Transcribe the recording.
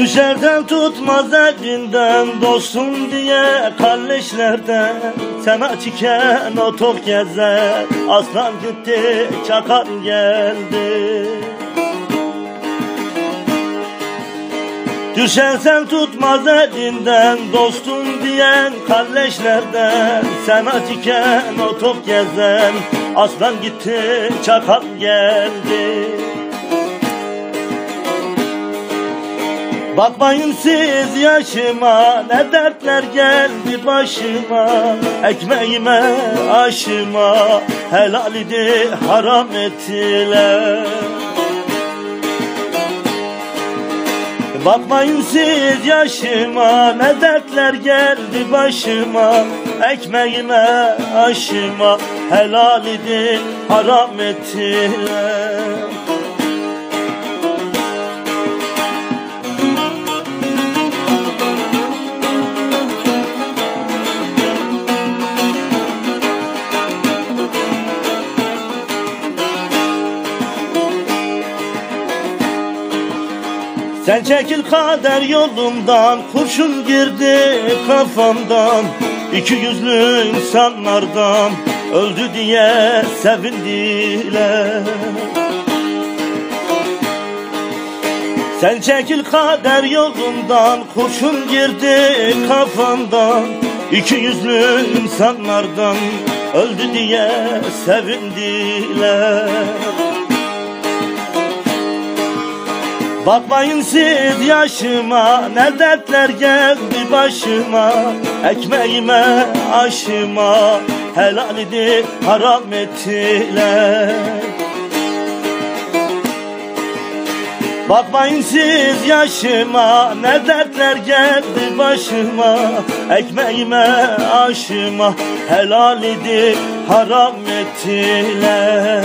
Düşerden tutmaz elinden dostum diye kalleşlerden Sana çiken o tok gezer Aslan gitti çakal geldi. Düşen sen tutmaz elinden dostum diyen kalleşlerden Sana diken o top gezen aslan gitti çakal geldi Bakmayın siz yaşıma ne dertler geldi başıma. Ekmeğime aşıma helal idi haram ettiler. Bakmayın siz yaşıma ne dertler geldi başıma. Ekmeğime aşıma helal idi haram ettiler Sen çekil kader yolumdan Kurşun girdi kafamdan. İki yüzlü insanlardan Öldü diye sevindiler. Sen çekil kader yolundan Kurşun girdi kafamdan. İki yüzlü insanlardan Öldü diye sevindiler Bakmayın siz yaşıma ne dertler geldi başıma. Ekmeğime aşıma helal idi haram ettiler. Bakmayın siz yaşıma ne dertler geldi başıma. Ekmeğime aşıma helal idi haram ettiler